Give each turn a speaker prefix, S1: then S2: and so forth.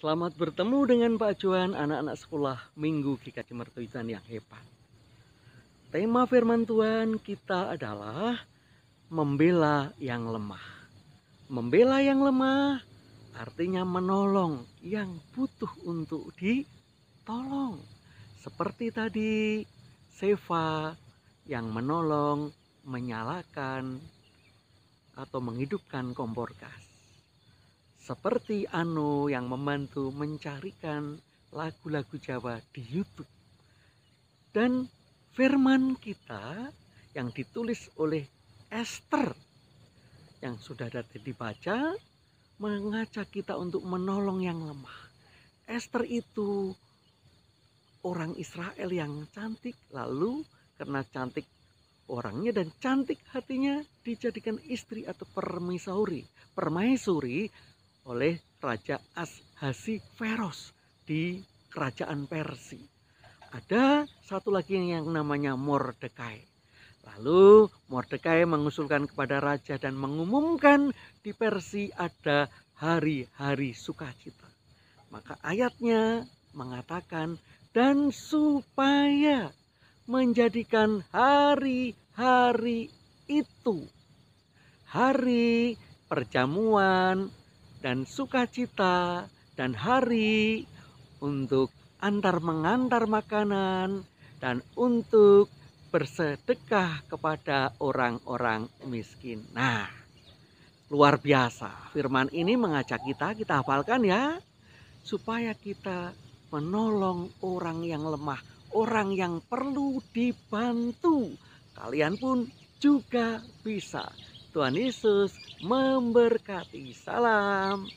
S1: Selamat bertemu dengan Pak Johan, anak-anak sekolah Minggu GKJ Mertoitan yang hebat. Tema firman Tuhan kita adalah membela yang lemah. Membela yang lemah artinya menolong yang butuh untuk ditolong. Seperti tadi Seva yang menolong menyalakan atau menghidupkan kompor gas seperti Ano yang membantu mencarikan lagu-lagu Jawa di YouTube. Dan firman kita yang ditulis oleh Esther yang sudah tadi dibaca mengajak kita untuk menolong yang lemah. Esther itu orang Israel yang cantik lalu karena cantik orangnya dan cantik hatinya dijadikan istri atau permaisuri. Permaisuri oleh Raja Ashasiveros di kerajaan Persia. Ada satu lagi yang namanya Mordekai. Lalu Mordekai mengusulkan kepada raja dan mengumumkan di Persia ada hari-hari sukacita. Maka ayatnya mengatakan dan supaya menjadikan hari-hari itu hari perjamuan dan sukacita dan hari untuk antar mengantar makanan dan untuk bersedekah kepada orang-orang miskin. Nah, luar biasa. Firman ini mengajak kita, kita hafalkan ya, supaya kita menolong orang yang lemah, orang yang perlu dibantu. Kalian pun juga bisa. Tuhan Yesus memberkati. Salam.